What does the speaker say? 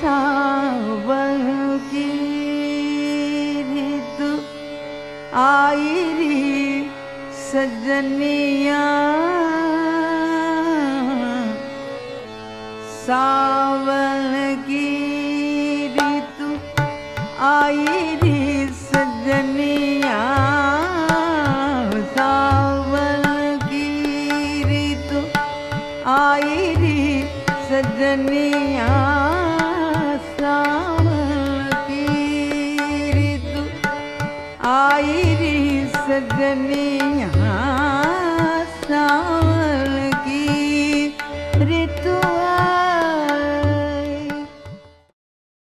सावन की ऋतु आई री सजनिया। सावन की ऋतु आई री सजनिया। सावन की ऋतु आई री सजनिया। आई री सजनी हाँ सावन की ऋतु